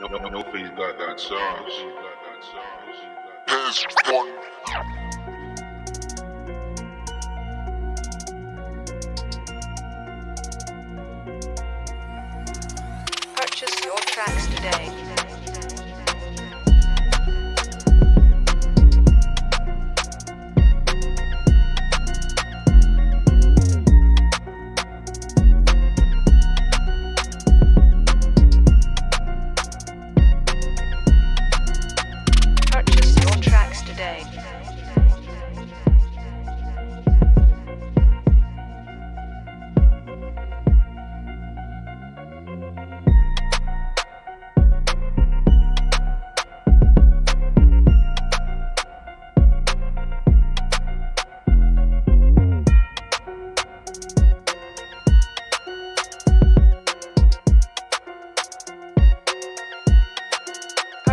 No, no, no face got that sauce. Here's one. Purchase your tracks today.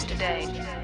today.